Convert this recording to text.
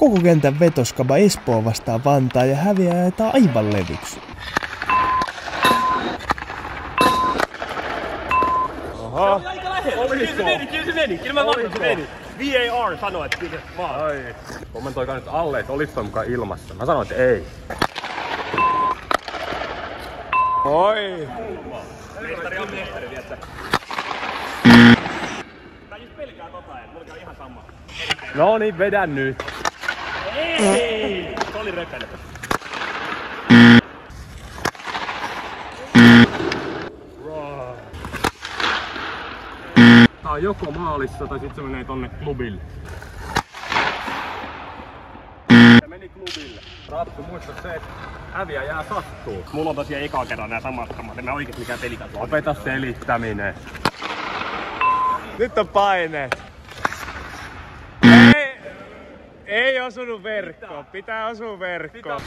Koko kentän vetoskaba Espoo vastaan Vantaa ja häviää aivan levyksi. Oho. Aika lähellä. Kyllä se meni, kyllä se meni. Kyllä mä varmaan se meni. VAR sanoi, että kyllä se vaan. Ai. Kommentoikaa nyt alle, että olis toi mukaan ilmassa. Mä sanoin, että ei. Oi. Mestari on mestari, tiedätkö? Mä just pelkää tota, että mulla käy ihan sama. No niin, vedä nyt. Oli röpelö. Tää on joko maalissa tai sit se menee tonne klubille. Se meni klubille. Rapsu, muista se, että häviä jää sattuu. Mulla on tosiaan eka kerran nää samat kamat. En mä oikeesti mikään pelikatu. Opeta selittäminen. Nyt on paine. Ei, osunut verkkoon. Pitää osua verkkoon.